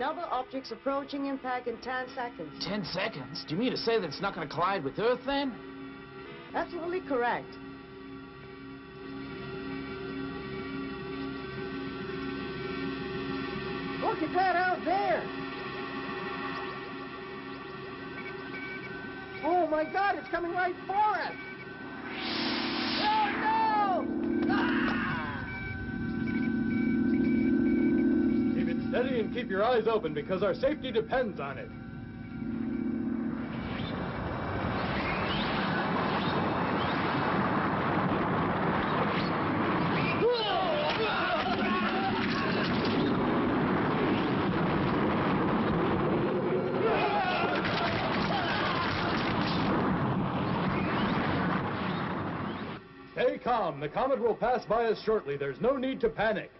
Another object's approaching impact in 10 seconds. Ten seconds? Do you mean to say that it's not going to collide with Earth then? Absolutely correct. Look at that out there! Oh my god, it's coming right for us! Steady and keep your eyes open because our safety depends on it. Stay calm. The comet will pass by us shortly. There's no need to panic.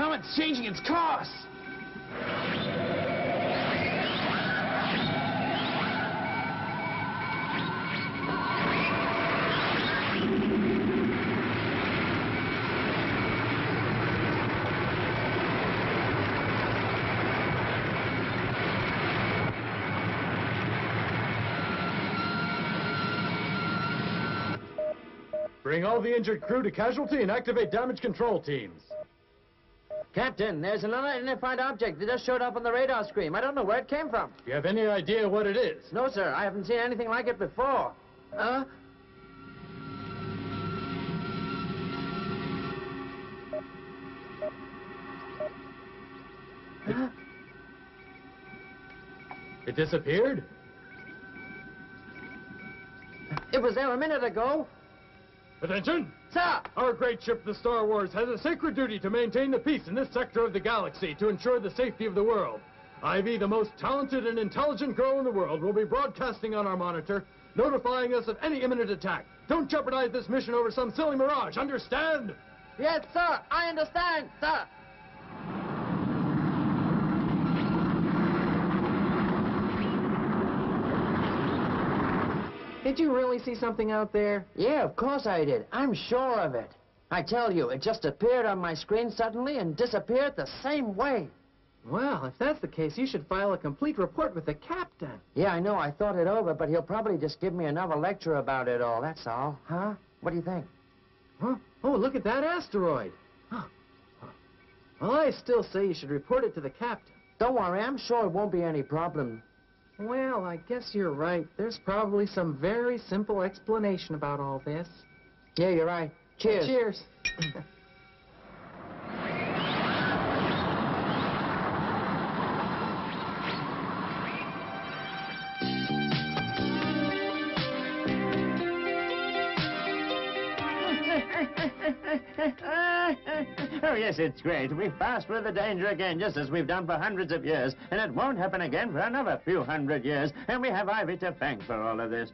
Comet's changing its course. Bring all the injured crew to casualty and activate damage control teams. Captain, there's an unidentified object that just showed up on the radar screen. I don't know where it came from. Do you have any idea what it is? No, sir, I haven't seen anything like it before. Uh, It disappeared? it was there a minute ago. Attention! Sir! Our great ship, the Star Wars, has a sacred duty to maintain the peace in this sector of the galaxy to ensure the safety of the world. Ivy, the most talented and intelligent girl in the world, will be broadcasting on our monitor, notifying us of any imminent attack. Don't jeopardize this mission over some silly mirage, understand? Yes, sir, I understand, sir. Did you really see something out there? Yeah, of course I did. I'm sure of it. I tell you, it just appeared on my screen suddenly and disappeared the same way. Well, if that's the case, you should file a complete report with the captain. Yeah, I know. I thought it over, but he'll probably just give me another lecture about it all. That's all. Huh? What do you think? Huh? Oh, look at that asteroid. Huh. Well, I still say you should report it to the captain. Don't worry. I'm sure it won't be any problem. Well, I guess you're right. There's probably some very simple explanation about all this. Yeah, you're right. Cheers. Cheers. oh, yes, it's great. We've passed through the danger again, just as we've done for hundreds of years. And it won't happen again for another few hundred years. And we have Ivy to thank for all of this.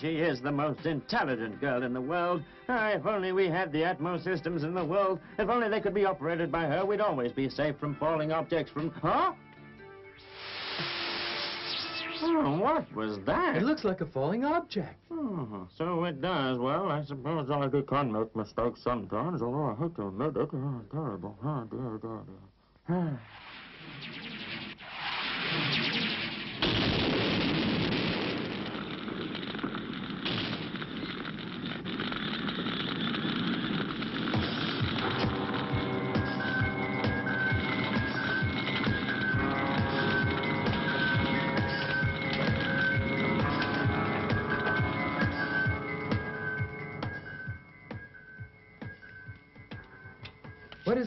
She is the most intelligent girl in the world. Ah, if only we had the utmost systems in the world. If only they could be operated by her, we'd always be safe from falling objects from... Huh? Oh, what was that? It looks like a falling object. Oh, so it does. Well, I suppose I do can make mistakes sometimes, although I hate to admit it. Oh, terrible. Oh, dear, dear, ah. dear.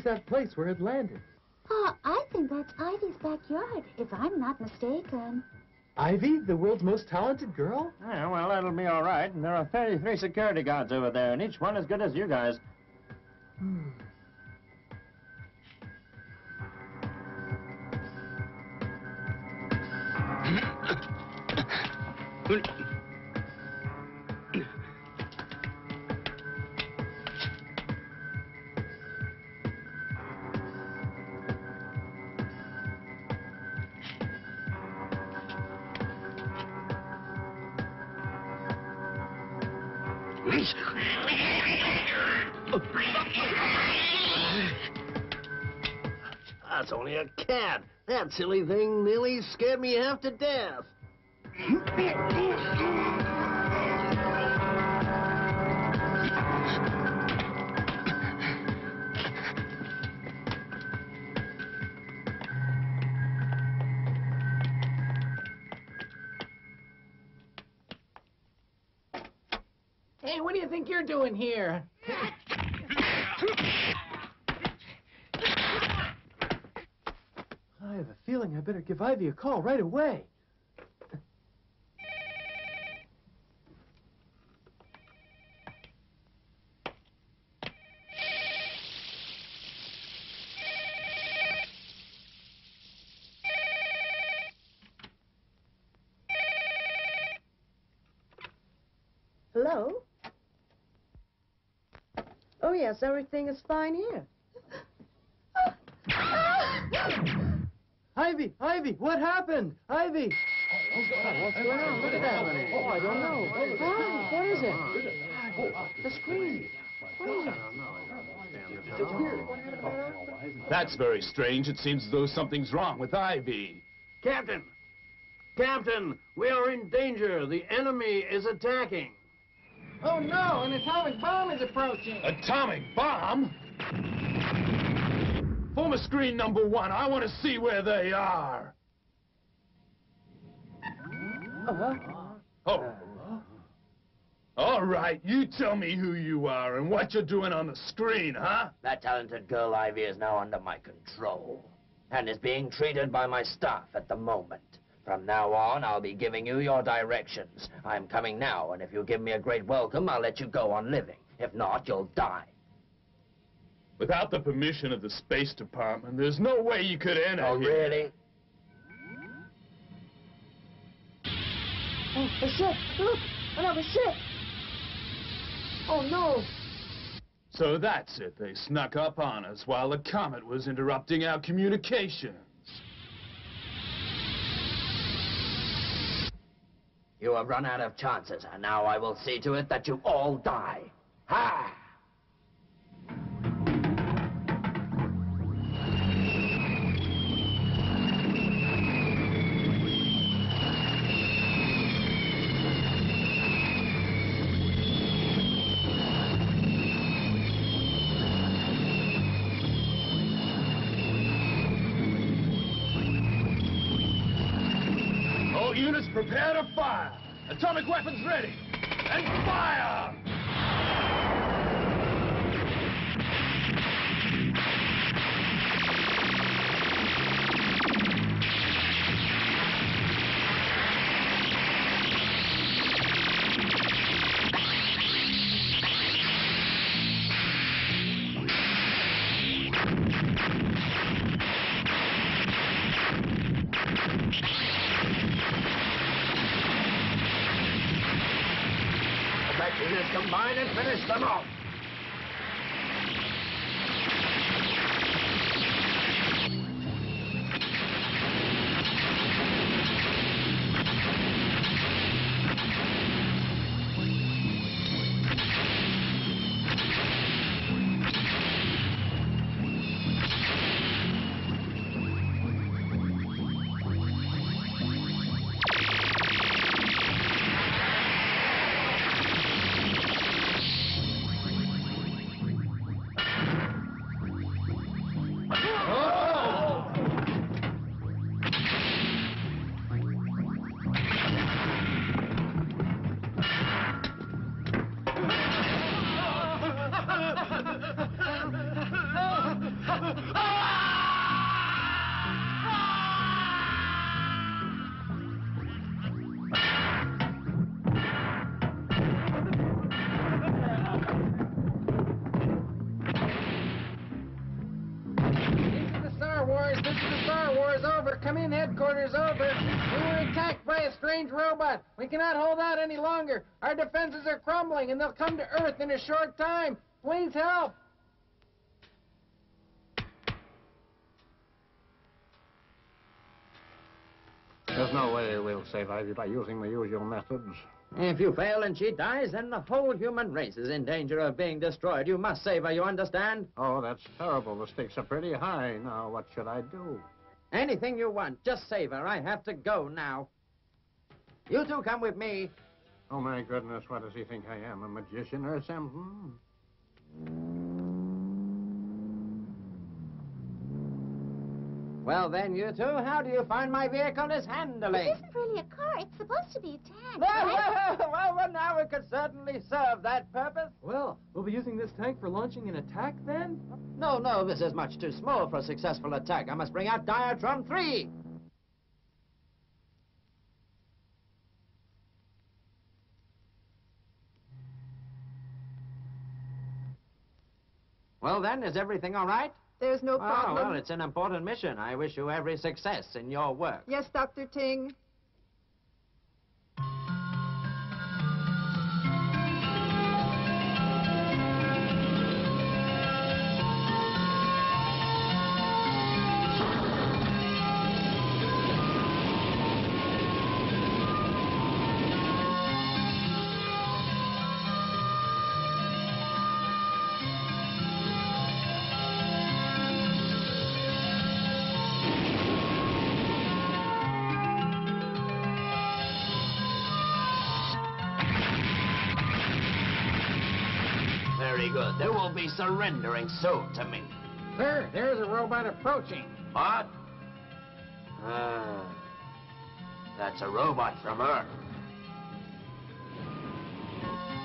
That place where it landed? Oh, I think that's Ivy's backyard, if I'm not mistaken. Ivy, the world's most talented girl? Yeah, well, that'll be all right. And there are 33 security guards over there, and each one as good as you guys. That's That silly thing nearly scared me half to death. Hey, what do you think you're doing here? I have a feeling I better give Ivy a call right away. Hello? Oh, yes, everything is fine here. Ivy, Ivy, what happened? Ivy! Oh, What's going on? Look at that. Oh, I don't know. Why? What is it? The screen. What is it? That's very strange. It seems as though something's wrong with Ivy. Captain! Captain, we are in danger. The enemy is attacking. Oh, no, an atomic bomb is approaching. Atomic bomb? Former screen number one, I want to see where they are. Uh-huh. Oh. All right, you tell me who you are and what you're doing on the screen, huh? That talented girl Ivy is now under my control and is being treated by my staff at the moment. From now on, I'll be giving you your directions. I'm coming now, and if you give me a great welcome, I'll let you go on living. If not, you'll die. Without the permission of the Space Department, there's no way you could enter Oh, here. really? Oh, the ship! Look! Another ship! Oh, no! So that's it. They snuck up on us while the comet was interrupting our communications. You have run out of chances, and now I will see to it that you all die. Ha! Prepare to fire. Atomic weapons ready. And fire! Cannot hold out any longer. Our defenses are crumbling, and they'll come to Earth in a short time. Please help. There's no way we'll save Ivy by using the usual methods. If you fail and she dies, then the whole human race is in danger of being destroyed. You must save her, you understand? Oh, that's terrible. The stakes are pretty high. Now, what should I do? Anything you want, just save her. I have to go now. You two come with me. Oh, my goodness, what does he think I am, a magician or something? Well, then, you two, how do you find my vehicle is handling? It isn't really a car. It's supposed to be a tank. Well, right? well, well, well, now it could certainly serve that purpose. Well, we'll be using this tank for launching an attack then? No, no, this is much too small for a successful attack. I must bring out Diatron 3. Well, then, is everything all right? There's no ah, problem. Oh, well, it's an important mission. I wish you every success in your work. Yes, Dr. Ting. Very good. They will be surrendering soon to me. Sir, there's a robot approaching. What? Ah, that's a robot from Earth.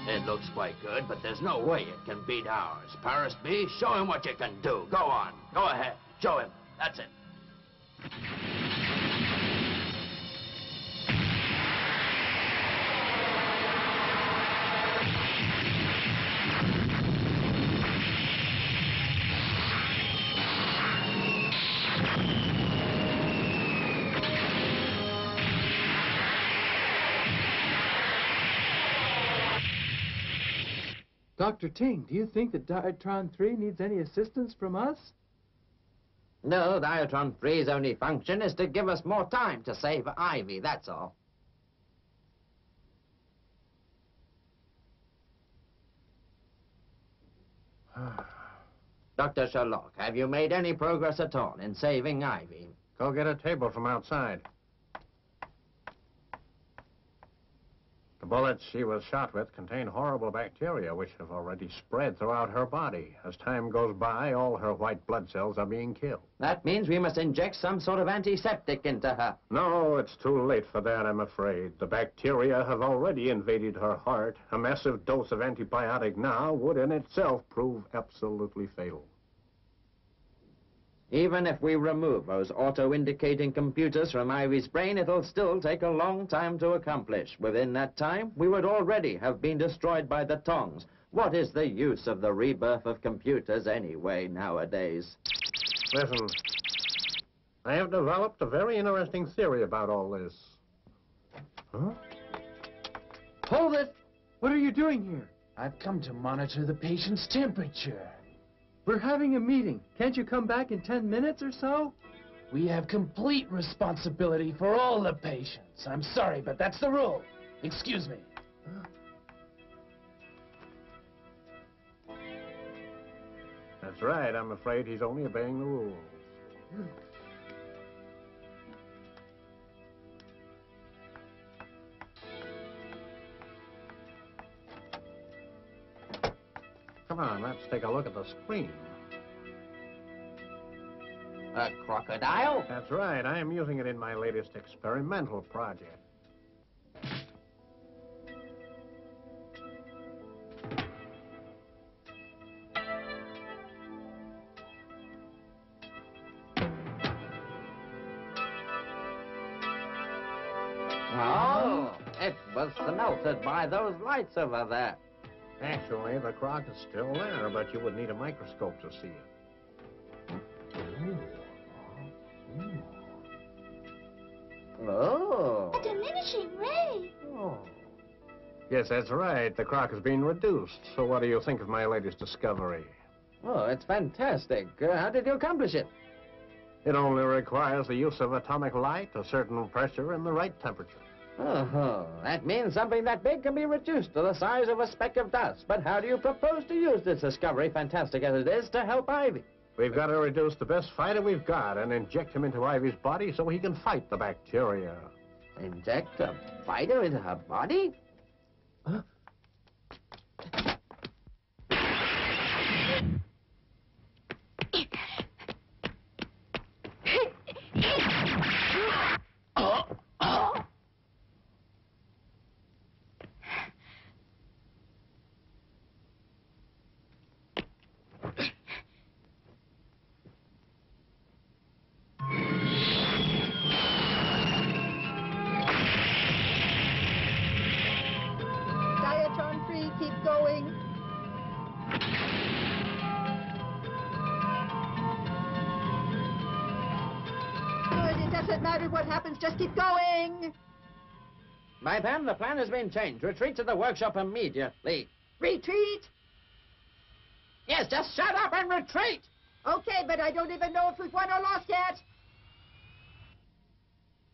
It looks quite good, but there's no way it can beat ours. Paris B, show him what you can do. Go on. Go ahead. Show him. That's it. Dr. Ting, do you think that Diatron 3 needs any assistance from us? No, Diatron 3's only function is to give us more time to save Ivy, that's all. Dr. Sherlock, have you made any progress at all in saving Ivy? Go get a table from outside. The bullets she was shot with contain horrible bacteria which have already spread throughout her body. As time goes by, all her white blood cells are being killed. That means we must inject some sort of antiseptic into her. No, it's too late for that, I'm afraid. The bacteria have already invaded her heart. A massive dose of antibiotic now would in itself prove absolutely fatal. Even if we remove those auto-indicating computers from Ivy's brain, it'll still take a long time to accomplish. Within that time, we would already have been destroyed by the Tongs. What is the use of the rebirth of computers anyway nowadays? Listen, I have developed a very interesting theory about all this. Huh? Hold it! What are you doing here? I've come to monitor the patient's temperature. We're having a meeting. Can't you come back in 10 minutes or so? We have complete responsibility for all the patients. I'm sorry, but that's the rule. Excuse me. That's right. I'm afraid he's only obeying the rules. Come on, let's take a look at the screen. A crocodile? That's right. I am using it in my latest experimental project. Oh, it was melted by those lights over there. Actually, the croc is still there, but you would need a microscope to see it. Oh. A diminishing ray. oh. Yes, that's right. The croc is being reduced. So what do you think of my latest discovery? Oh, it's fantastic. Uh, how did you accomplish it? It only requires the use of atomic light, a certain pressure, and the right temperature. Oh, that means something that big can be reduced to the size of a speck of dust. But how do you propose to use this discovery, fantastic as it is, to help Ivy? We've got to reduce the best fighter we've got and inject him into Ivy's body so he can fight the bacteria. Inject a fighter into her body? Diatron My Pam, the plan has been changed. Retreat to the workshop immediately. Retreat? Yes, just shut up and retreat! Okay, but I don't even know if we've won or lost yet.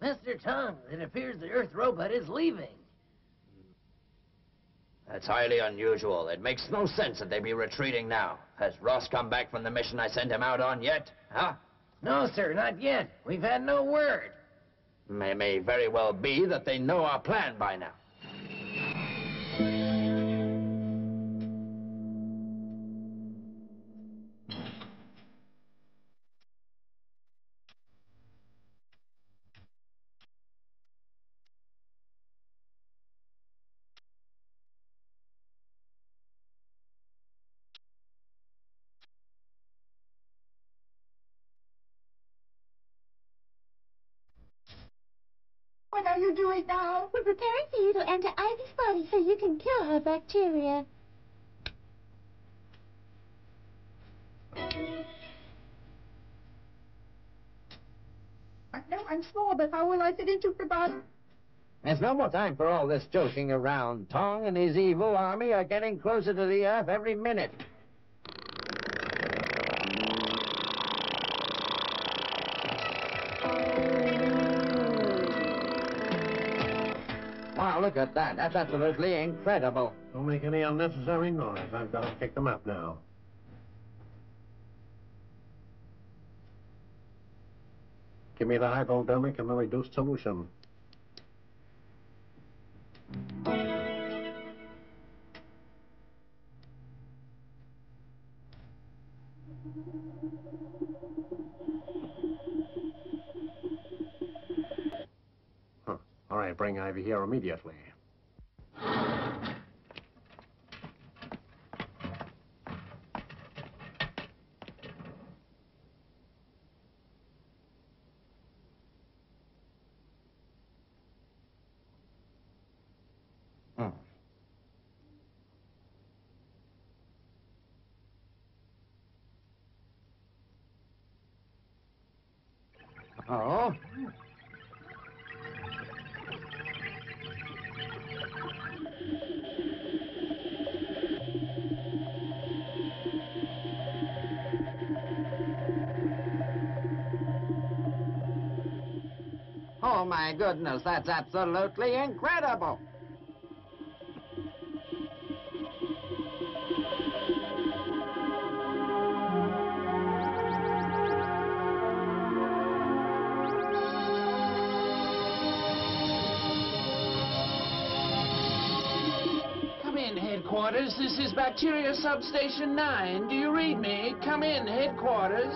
Mr. Tong, it appears the Earth robot is leaving. That's highly unusual. It makes no sense that they be retreating now. Has Ross come back from the mission I sent him out on yet? Huh? No, sir, not yet. We've had no word. May, may very well be that they know our plan by now. What are you doing now? We're preparing for you to enter Ivy's body so you can kill her bacteria. I know I'm small, but how will I fit into her body? There's no more time for all this joking around. Tong and his evil army are getting closer to the Earth every minute. Look at that. That's absolutely incredible. Don't make any unnecessary noise. I've got to kick them up now. Give me the hypodermic and the reduced solution. Ivy here immediately. My goodness, that's absolutely incredible. Come in, headquarters. This is Bacteria Substation 9. Do you read me? Come in, headquarters.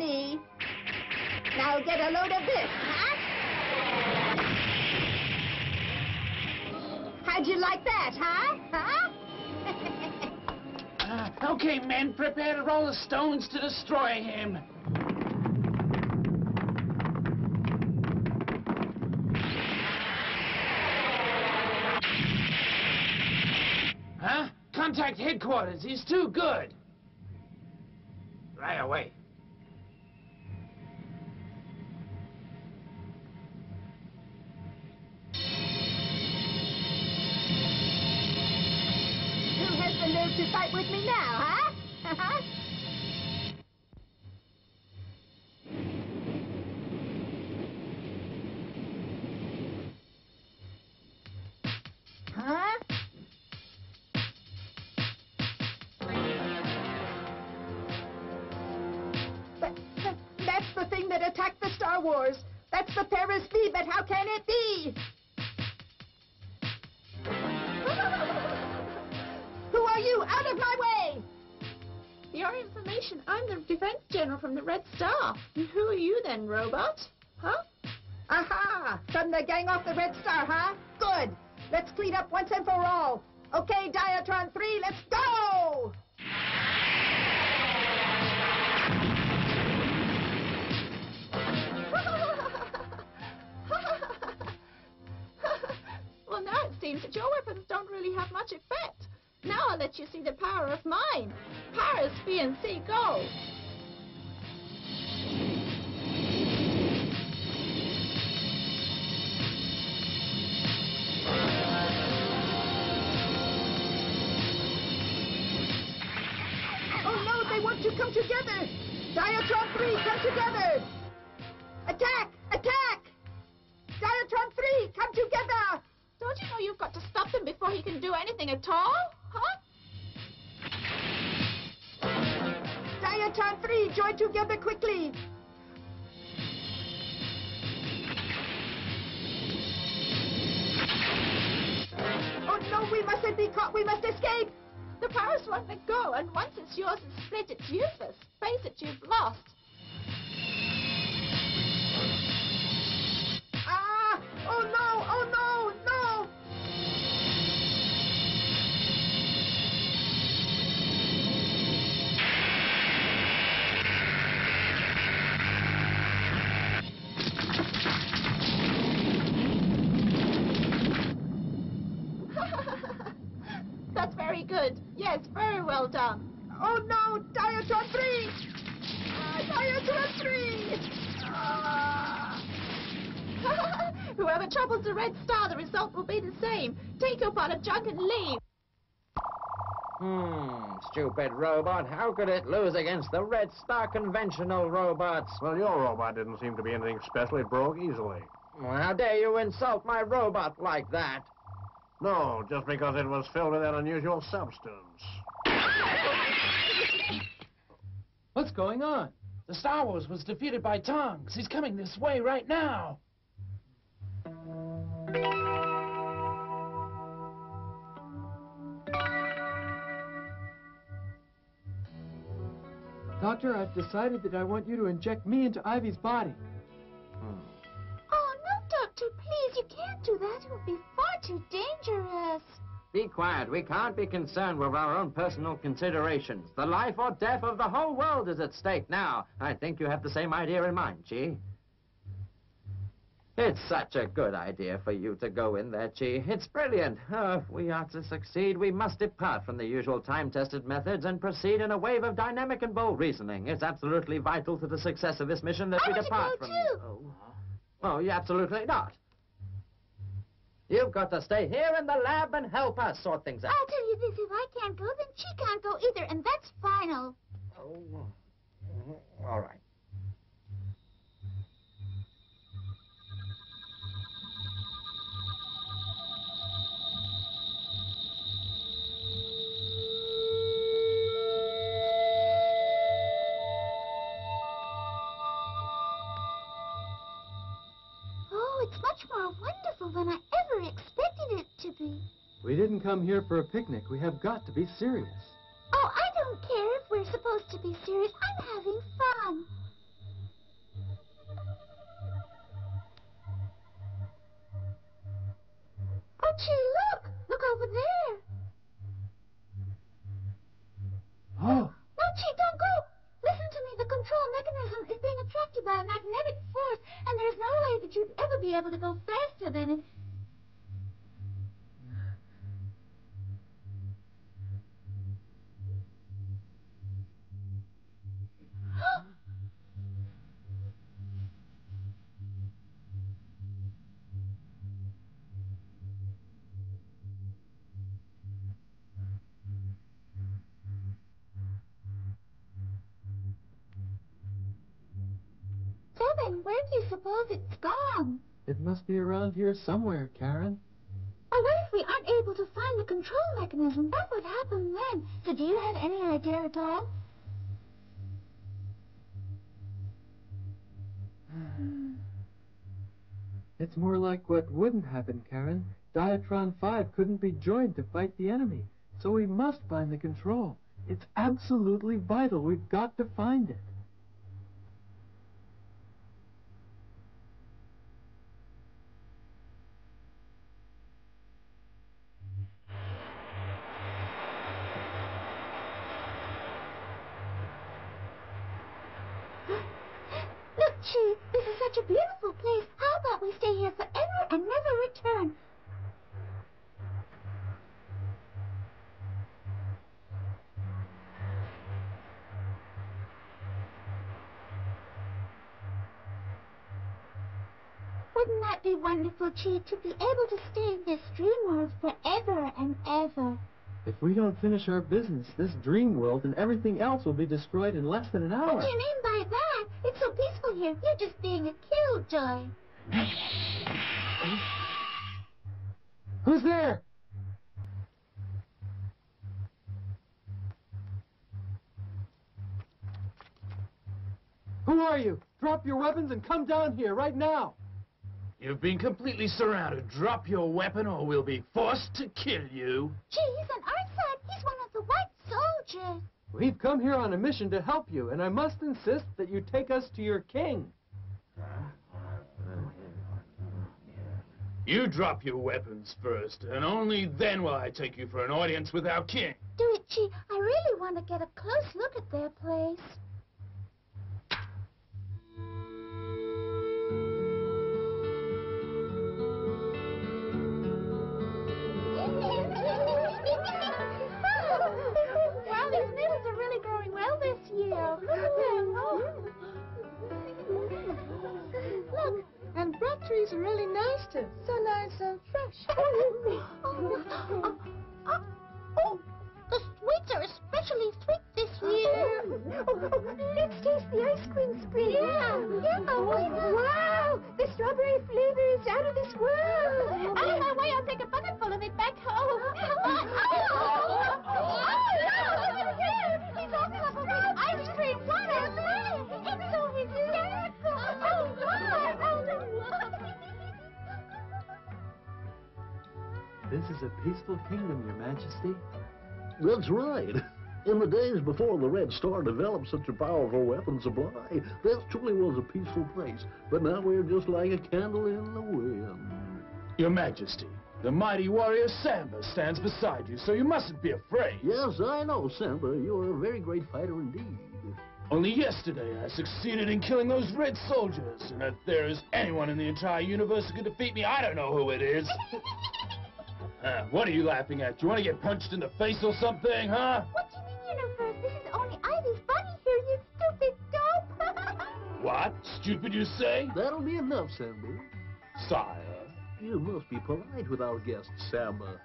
Me. Now get a load of this, huh? How'd you like that, huh? Huh? Uh, okay, men, prepare to roll the stones to destroy him. Huh? Contact headquarters. He's too good. Right away. Information, I'm the defense general from the Red Star. And who are you then, robot? Huh? Aha! From the gang off the Red Star, huh? Good. Let's clean up once and for all. Okay, Diatron 3, let's go! well, now it seems that your weapons don't really have much effect. Now I'll let you see the power of mine. Paris, B, and C, go! Oh no, they want to come together! Diatron 3, come together! Attack! Attack! Diatron 3, come together! Don't you know you've got to stop him before he can do anything at all? Huh? Diatron 3, join together quickly! Oh no, we mustn't be caught, we must escape! The Paris won't let go, and once it's yours and split, it's useless. Face it, you've lost. Ah! Oh no! Oh no! No! That's very good. Yes, very well done. Oh no! Diatron 3! Ah, Diatron 3! Ah! Whoever troubles the Red Star, the result will be the same. Take your pot of junk and leave. Hmm, stupid robot. How could it lose against the Red Star conventional robots? Well, your robot didn't seem to be anything special. It broke easily. How dare you insult my robot like that? No, just because it was filled with that unusual substance. What's going on? The Star Wars was defeated by Tongs. He's coming this way right now. Doctor, I've decided that I want you to inject me into Ivy's body. Please, you can't do that. It would be far too dangerous. Be quiet. We can't be concerned with our own personal considerations. The life or death of the whole world is at stake now. I think you have the same idea in mind, Chi. It's such a good idea for you to go in there, Chi. It's brilliant. Oh, if we are to succeed, we must depart from the usual time-tested methods and proceed in a wave of dynamic and bold reasoning. It's absolutely vital to the success of this mission that I we depart go from... too. Oh. oh, absolutely not. You've got to stay here in the lab and help us sort things out. I'll tell you this, if I can't go, then she can't go either, and that's final. Oh, all right. Oh, it's much more wonderful than I ever expected it to be. We didn't come here for a picnic. We have got to be serious. Oh, I don't care if we're supposed to be serious. I'm having suppose it's gone? It must be around here somewhere, Karen. Or what if we aren't able to find the control mechanism? What would happen then? So do you have any idea at all? It's more like what wouldn't happen, Karen. Diatron 5 couldn't be joined to fight the enemy. So we must find the control. It's absolutely vital. We've got to find it. Chief, this is such a beautiful place. How about we stay here forever and never return? Wouldn't that be wonderful, Chief, to be able to stay in this dream world forever and ever? If we don't finish our business, this dream world and everything else will be destroyed in less than an hour. What do you mean by that? It's so peaceful here. You're just being a killjoy. Who's there? Who are you? Drop your weapons and come down here right now. You've been completely surrounded. Drop your weapon or we'll be forced to kill you. Gee, he's on our side. He's one of the white soldiers. We've come here on a mission to help you, and I must insist that you take us to your king. You drop your weapons first, and only then will I take you for an audience with our king. Do it, Chi. I really want to get a close look at their place. Needles are really growing well this year. Oh, Look at them. Oh. Look, And bread trees are really nice too. So nice and fresh. oh, oh, oh, oh, the sweets are especially sweet this year. Oh, let's taste the ice cream spring. Yeah, yeah. wow, the strawberry flavor is out of this world. Out of my way, I'll take a This is a peaceful kingdom, Your Majesty. That's right. In the days before the Red Star developed such a powerful weapon supply, this truly was a peaceful place. But now we're just like a candle in the wind. Your Majesty, the mighty warrior Samba stands beside you, so you mustn't be afraid. Yes, I know, Samba. You're a very great fighter indeed. Only yesterday I succeeded in killing those red soldiers, and if there is anyone in the entire universe who can defeat me, I don't know who it is. Uh, what are you laughing at? You want to get punched in the face or something, huh? What do you mean, universe? This is only Ivy's bunny here, you stupid dope. What? Stupid, you say? That'll be enough, Samba. Sire. You must be polite with our guest, Samba.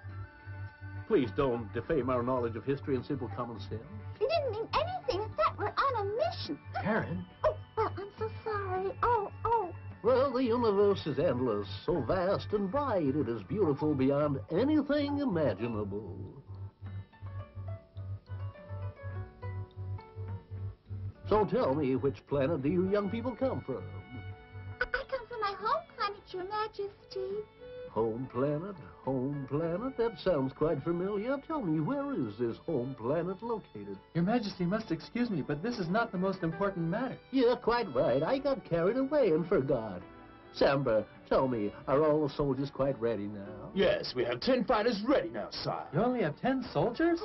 Please don't defame our knowledge of history and simple common sense. It didn't mean anything except we're on a mission. Karen? Oh, well, I'm so sorry. Oh. Well, the universe is endless, so vast and bright, it is beautiful beyond anything imaginable. So tell me, which planet do you young people come from? I I come from my home planet, Your Majesty. Home planet, home planet? That sounds quite familiar. Tell me, where is this home planet located? Your Majesty must excuse me, but this is not the most important matter. You're quite right. I got carried away and forgot. Samba, tell me, are all the soldiers quite ready now? Yes, we have ten fighters ready now, sire. You only have ten soldiers?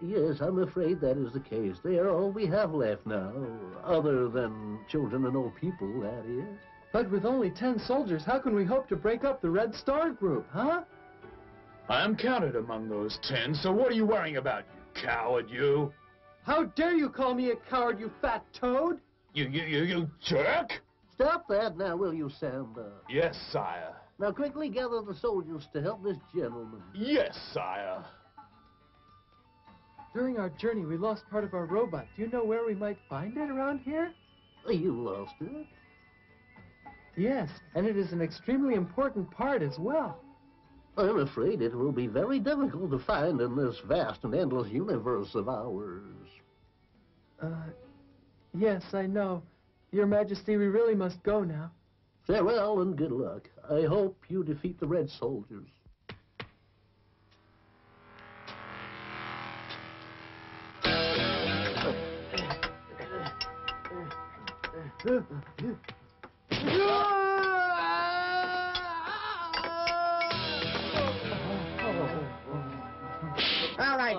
Yes, I'm afraid that is the case. They are all we have left now, other than children and old people, that is. But with only ten soldiers, how can we hope to break up the Red Star group, huh? I am counted among those ten, so what are you worrying about, you coward, you? How dare you call me a coward, you fat toad? You, you, you, you jerk? Stop that now, will you, Samba? Yes, sire. Now quickly gather the soldiers to help this gentleman. Yes, sire. During our journey, we lost part of our robot. Do you know where we might find it around here? You lost it? Yes, and it is an extremely important part as well. I'm afraid it will be very difficult to find in this vast and endless universe of ours. Uh, yes, I know. Your Majesty, we really must go now. Farewell and good luck. I hope you defeat the Red Soldiers.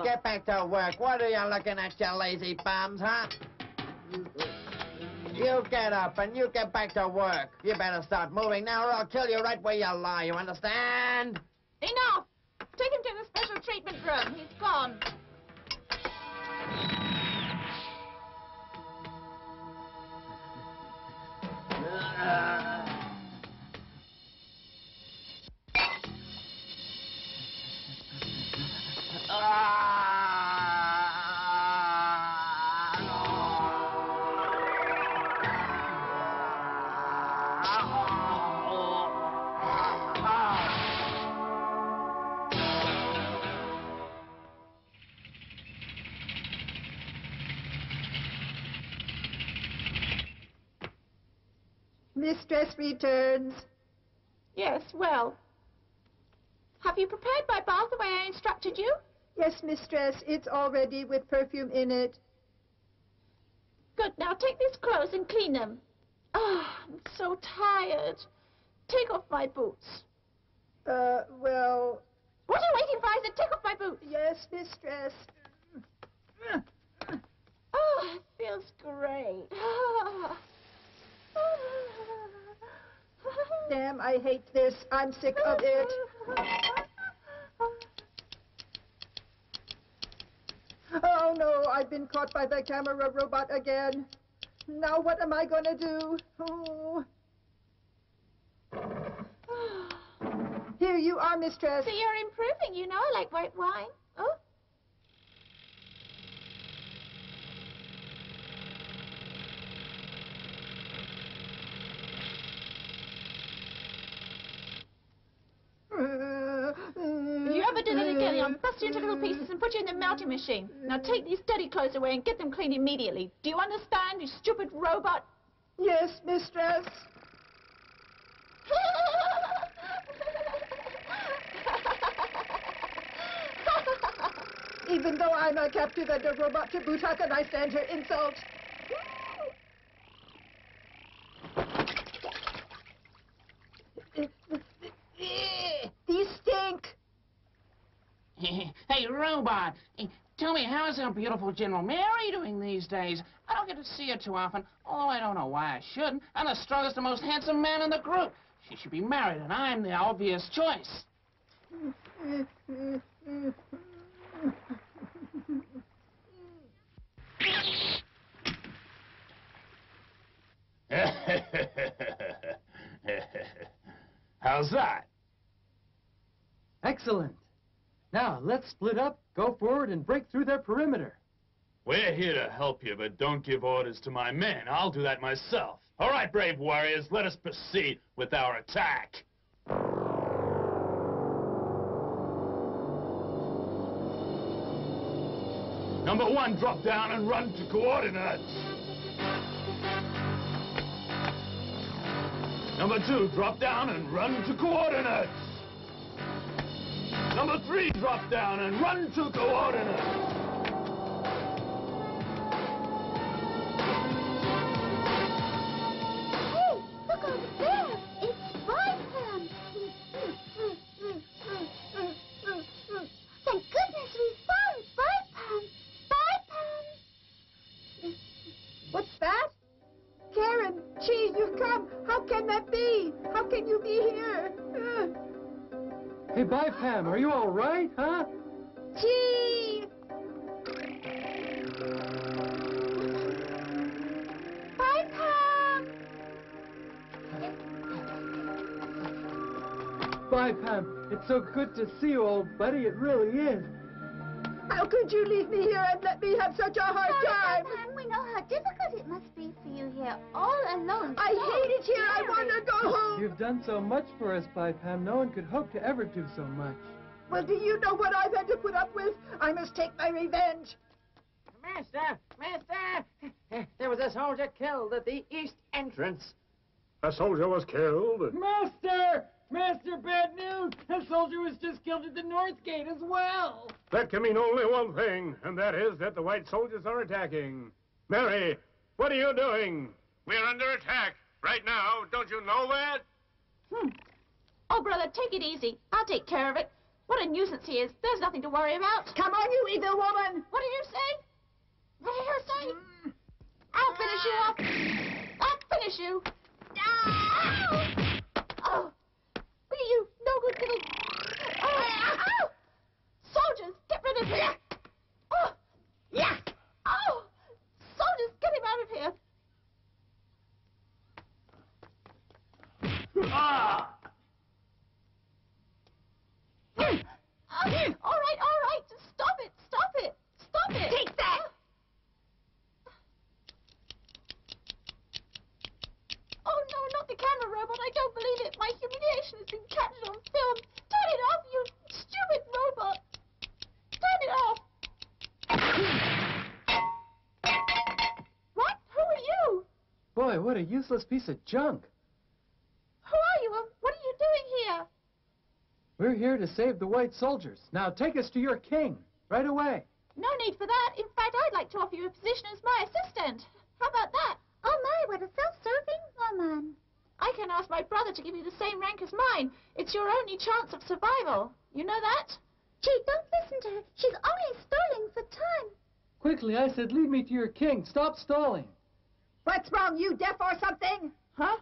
get back to work. What are you looking at, you lazy bums, huh? You get up and you get back to work. You better start moving now or I'll kill you right where you lie, you understand? Enough! Take him to the special treatment room. He's gone. Uh, Mistress returns. Yes, well. Have you prepared my bath the way I instructed you? Yes, mistress, it's all ready with perfume in it. Good. Now take these clothes and clean them. Ah, I'm so tired. Take off my boots. Uh, well, What are you waiting for? I said take off my boots. yes, mistress. Oh, it feels great. Damn, I hate this. I'm sick of it. Oh no, I've been caught by the camera robot again. Now what am I gonna do? Oh. Here you are, mistress. So you're improving, you know, like white wine. Oh? If you ever did it again, I'll bust you into little pieces and put you in the melting machine. Now take these dirty clothes away and get them clean immediately. Do you understand, you stupid robot? Yes, mistress. Even though I'm a captive and a robot to boot, how can I stand her insult? These stink. hey, robot. Hey, tell me, how is our beautiful General Mary doing these days? I don't get to see her too often, although I don't know why I shouldn't. I'm the strongest and most handsome man in the group. She should be married, and I'm the obvious choice. How's that? Excellent. Now, let's split up, go forward, and break through their perimeter. We're here to help you, but don't give orders to my men. I'll do that myself. All right, brave warriors, let us proceed with our attack. Number one, drop down and run to coordinates. Number two, drop down and run to coordinates. Number three, drop down and run to coordinates. Bipam, it's so good to see you, old buddy. It really is. How could you leave me here and let me have such a hard time? Pam, we know how difficult it must be for you here, all alone. I so hate it here. I want to go home. You've done so much for us, Spy Pam. No one could hope to ever do so much. Well, do you know what I've had to put up with? I must take my revenge. Master, master, there was a soldier killed at the east entrance. A soldier was killed. Master, master, bad news. A soldier was just killed at the north gate as well. That can mean only one thing, and that is that the white soldiers are attacking. Mary, what are you doing? We're under attack. Right now, don't you know that? Hmm. Oh, brother, take it easy. I'll take care of it. What a nuisance he is. There's nothing to worry about. Come on, you evil woman. What did you say? What did you say? I'll finish you off. I'll finish you. Ow! Oh, look at you, no good little... Oh, ow! Soldiers, get rid of him. Oh, yeah. Oh, soldiers, get him out of here. Ah! all right, all right. Stop it. Stop it. Stop it. Take that. Oh, no, not the camera robot. I don't believe it. My humiliation has been captured on film. Turn it off, you stupid robot. Turn it off. what? Who are you? Boy, what a useless piece of junk. Who are you? and What are you doing here? We're here to save the white soldiers. Now take us to your king, right away. No need for that. In fact, I'd like to offer you a position as my assistant. How about that? Oh my, what a self-serving woman. I can ask my brother to give you the same rank as mine. It's your only chance of survival. You know that? Gee, don't listen to her. She's only stalling for time. Quickly, I said, lead me to your king. Stop stalling. What's wrong? You deaf or something? Huh?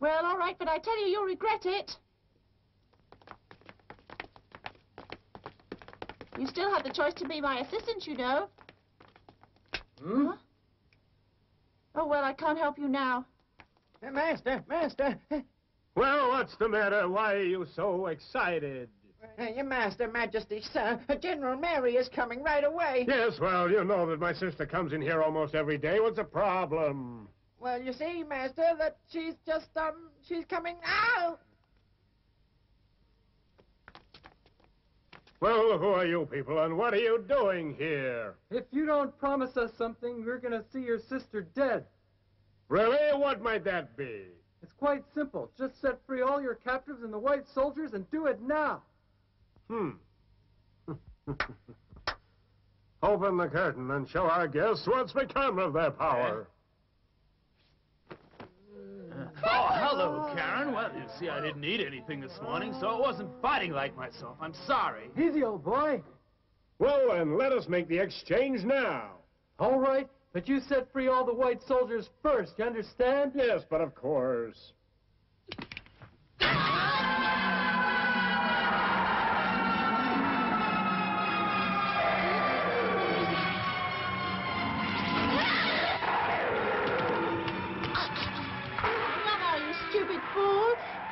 Well, all right, but I tell you, you'll regret it. You still have the choice to be my assistant, you know. Hmm? Huh? Oh, well, I can't help you now. Master, master. Well, what's the matter? Why are you so excited? Uh, your master, majesty, sir. General Mary is coming right away. Yes, well, you know that my sister comes in here almost every day. What's the problem? Well, you see, master, that she's just, um, she's coming out. Well, who are you people, and what are you doing here? If you don't promise us something, we're going to see your sister dead. Really? What might that be? It's quite simple. Just set free all your captives and the white soldiers and do it now. Hmm. Open the curtain and show our guests what's become of their power. Oh, hello, Karen. Well, you see, I didn't eat anything this morning, so I wasn't fighting like myself. I'm sorry. Easy, old boy. Well, then, let us make the exchange now. All right, but you set free all the white soldiers first, you understand? Yes, but of course.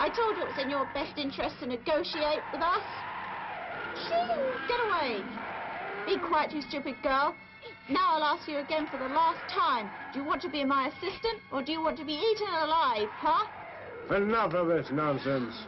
I told you it was in your best interest to negotiate with us. Get away. Be quiet, you stupid girl. Now I'll ask you again for the last time. Do you want to be my assistant, or do you want to be eaten alive, huh? Enough of this nonsense.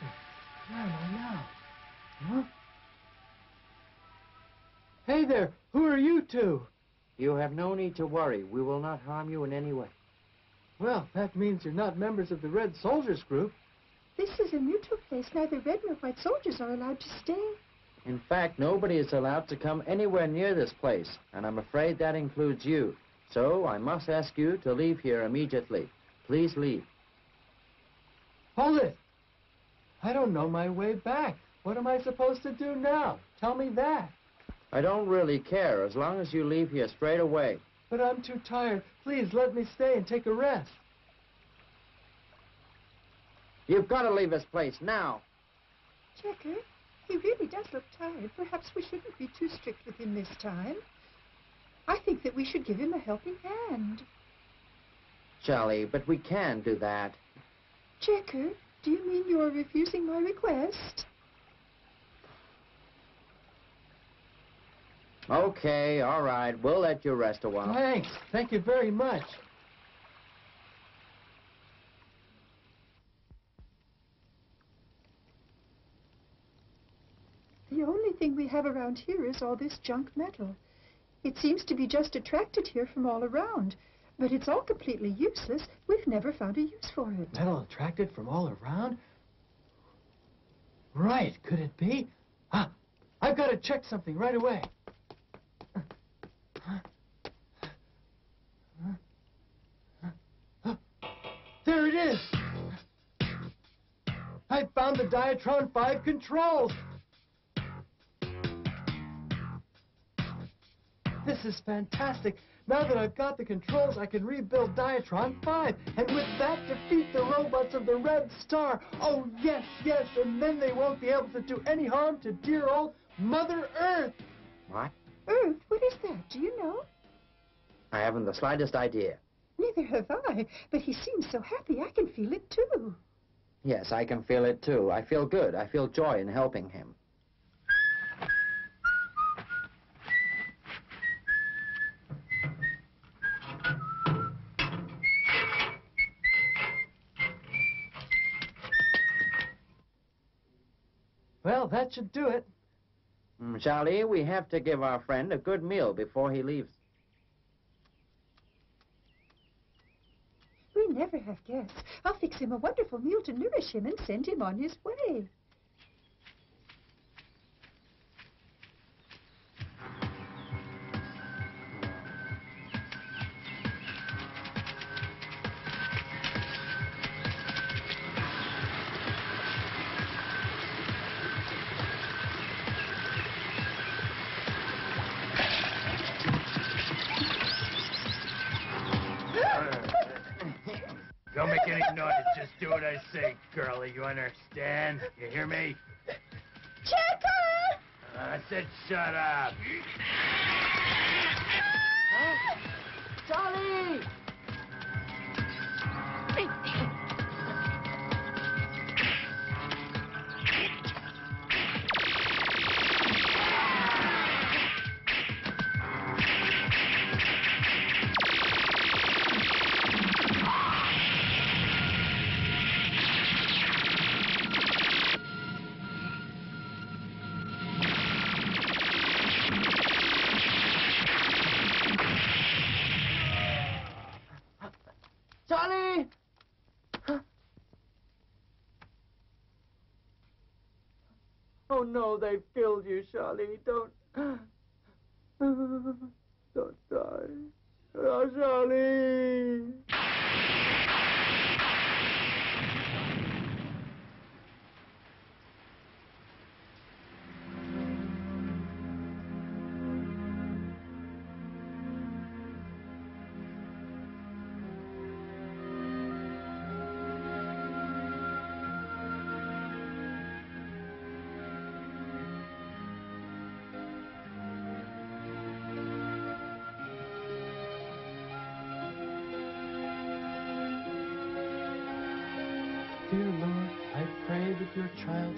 Happened? Where am I now? Huh? Hey there! Who are you two? You have no need to worry. We will not harm you in any way. Well, that means you're not members of the Red Soldiers group. This is a neutral place. Neither red nor white soldiers are allowed to stay. In fact, nobody is allowed to come anywhere near this place, and I'm afraid that includes you. So I must ask you to leave here immediately. Please leave. Hold it! I don't know my way back. What am I supposed to do now? Tell me that. I don't really care as long as you leave here straight away. But I'm too tired. Please let me stay and take a rest. You've got to leave this place now. Checker, he really does look tired. Perhaps we shouldn't be too strict with him this time. I think that we should give him a helping hand. Charlie, but we can do that. Checker, do you mean you're refusing my request? Okay, all right. We'll let you rest a while. Thanks. Thank you very much. The only thing we have around here is all this junk metal. It seems to be just attracted here from all around. But it's all completely useless. We've never found a use for it. Metal attracted from all around? Right, could it be? Ah, I've got to check something right away. There it is! I found the Diatron 5 controls! This is fantastic. Now that I've got the controls, I can rebuild Diatron 5, and with that, defeat the robots of the Red Star. Oh, yes, yes, and then they won't be able to do any harm to dear old Mother Earth. What? Earth? What is that? Do you know? I haven't the slightest idea. Neither have I, but he seems so happy I can feel it too. Yes, I can feel it too. I feel good. I feel joy in helping him. Well, that should do it. Mm, Charlie, we have to give our friend a good meal before he leaves. We never have guests. I'll fix him a wonderful meal to nourish him and send him on his way. Girlie. You understand? You hear me? Checker! I said shut up. Charlie! Charlie!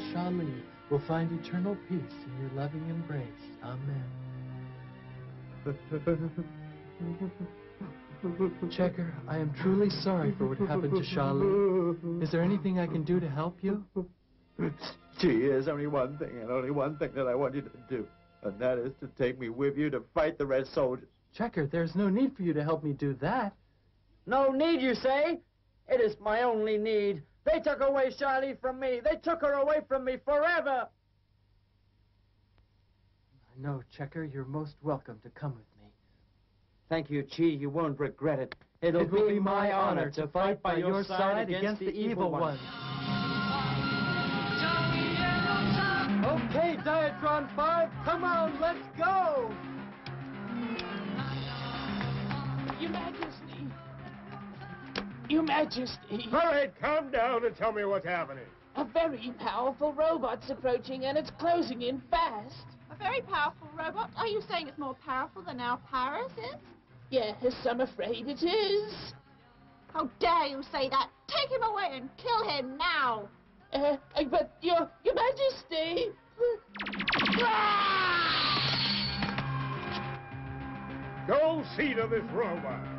Your child Charlie will find eternal peace in your loving embrace. Amen. Checker, I am truly sorry for what happened to Charlie. Is there anything I can do to help you? Gee, there's only one thing, and only one thing that I want you to do, and that is to take me with you to fight the Red Soldiers. Checker, there's no need for you to help me do that. No need, you say? It is my only need. They took away Charlie from me. They took her away from me forever. No, Checker, you're most welcome to come with me. Thank you, Chi. You won't regret it. It'll it will be my honor to fight by your side against the evil one. Okay, Diatron 5, come on, let's go! Your Majesty. Your Majesty. All right, calm down and tell me what's happening. A very powerful robot's approaching and it's closing in fast. A very powerful robot? Are you saying it's more powerful than our Paris is? Yes, I'm afraid it is. How dare you say that? Take him away and kill him now! Uh, but your, your Majesty. Go see to this robot.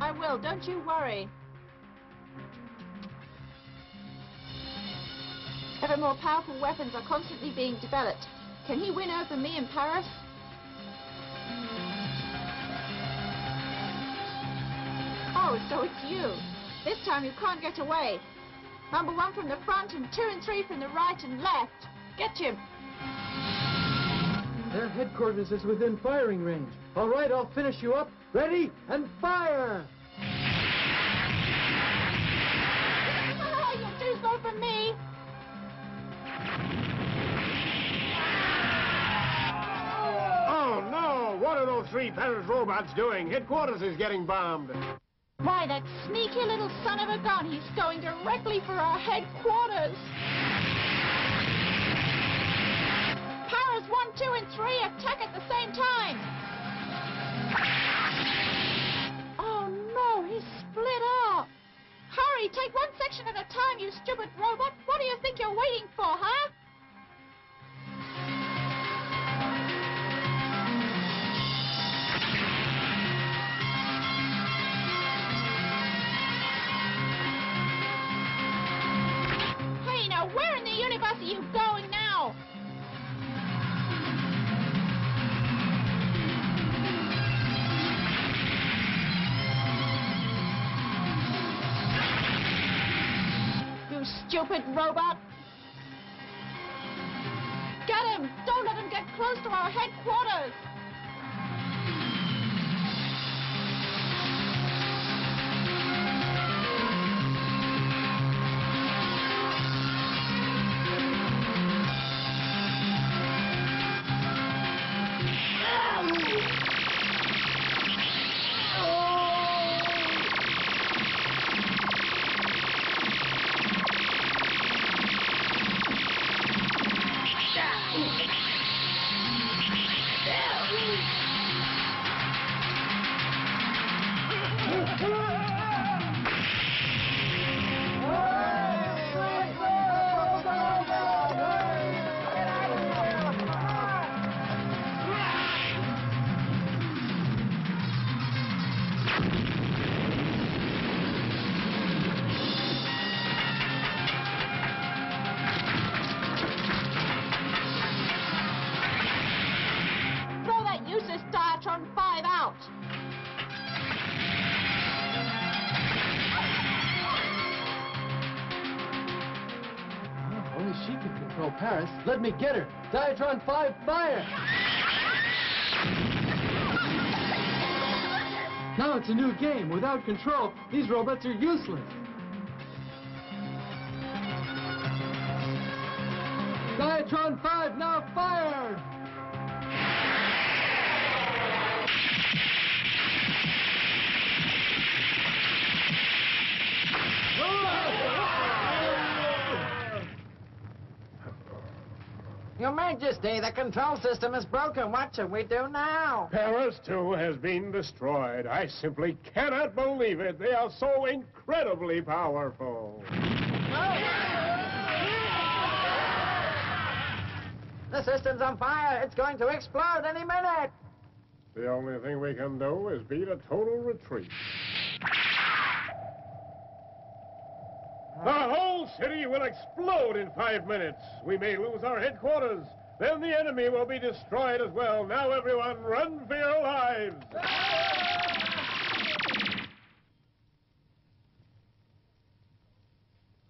I will, don't you worry. Ever more powerful weapons are constantly being developed. Can he win over me in Paris? Oh, so it's you. This time you can't get away. Number one from the front and two and three from the right and left. Get him. Their headquarters is within firing range. All right, I'll finish you up. Ready and fire! Oh, You'll do so for me. Oh, no! What are those three Paris robots doing? Headquarters is getting bombed. Why, that sneaky little son of a gun. He's going directly for our headquarters. Paris 1, 2, and 3 attack at the same time. Oh, no, he's split up. Hurry, take one section at a time, you stupid robot. What do you think you're waiting for, huh? Stupid robot! Get him! Don't let him get close to our headquarters! Let me get her. Diatron 5, fire! Now it's a new game. Without control, these robots are useless. Majesty, the control system is broken. What should we do now? Paris, too, has been destroyed. I simply cannot believe it. They are so incredibly powerful. The system's on fire. It's going to explode any minute. The only thing we can do is beat a total retreat. The whole city will explode in five minutes. We may lose our headquarters. Then the enemy will be destroyed as well. Now, everyone, run for your lives.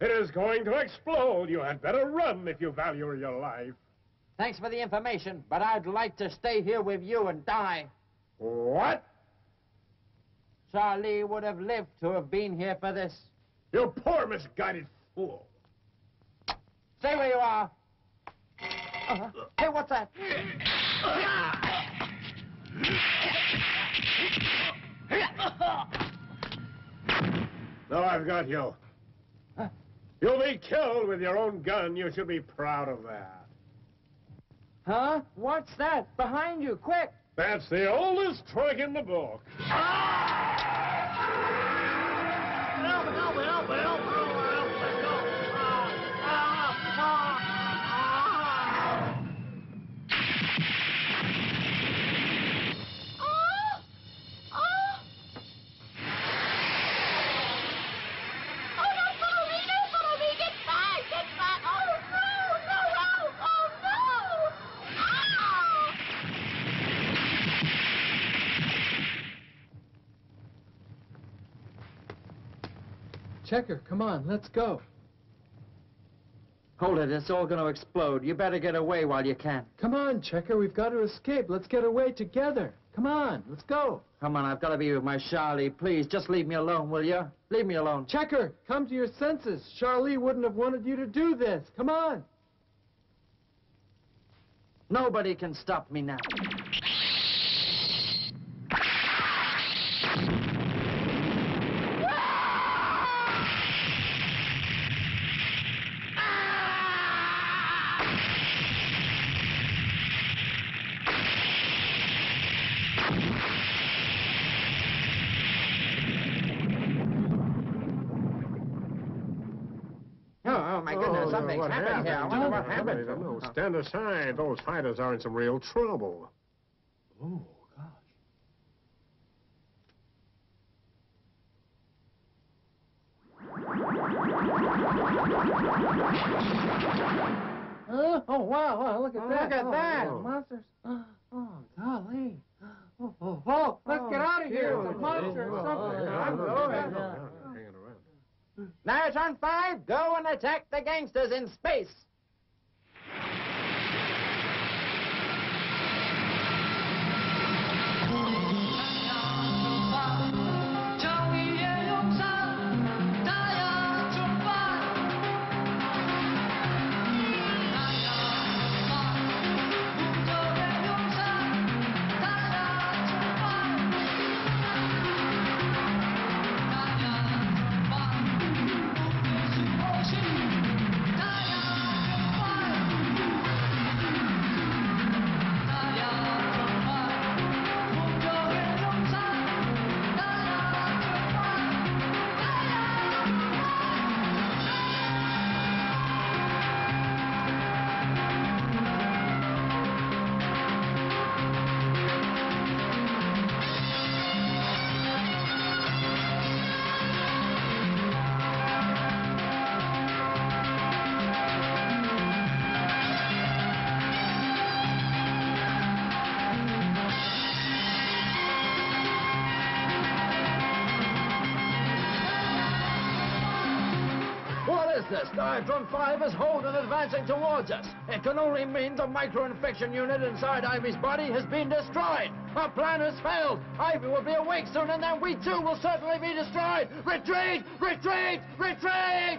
It is going to explode. You had better run if you value your life. Thanks for the information, but I'd like to stay here with you and die. What? Charlie would have lived to have been here for this. You poor misguided fool. Stay where you are. Uh, hey, what's that? Now I've got you. You'll be killed with your own gun. You should be proud of that. Huh? What's that? Behind you, quick! That's the oldest trick in the book. Oh! Oh! Oh, no, follow me, Checker, come on, let's go. Hold it, it's all going to explode. You better get away while you can. Come on, Checker, we've got to escape. Let's get away together. Come on, let's go. Come on, I've got to be with my Charlie. Please, just leave me alone, will you? Leave me alone. Checker, come to your senses. Charlie wouldn't have wanted you to do this. Come on. Nobody can stop me now. Oh, oh my goodness, something's what happened here. I wonder what happened. I. Stand aside. Those fighters are in some real trouble. Oh, Oh, oh wow, wow, look at Oh, that. look at Oh, that. oh, monsters. Oh, oh, golly. Oh, oh, Oh, oh let's oh, get out of here. Oh, It's a monster or oh, something. oh, I'm oh, going. oh, Diatron 5, go and attack the gangsters in space. This? Diatron 5 is holding advancing towards us. It can only mean the micro-infection unit inside Ivy's body has been destroyed. Our plan has failed. Ivy will be awake soon, and then we too will certainly be destroyed. Retreat! Retreat! Retreat!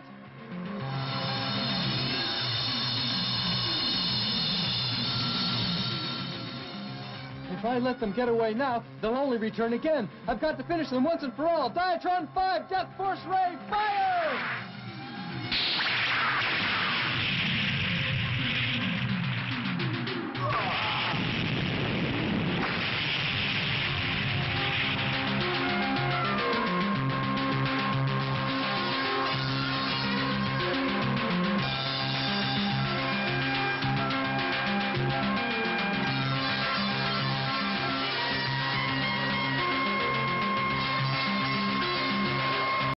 If I let them get away now, they'll only return again. I've got to finish them once and for all. Diatron 5, Death Force Ray, fire!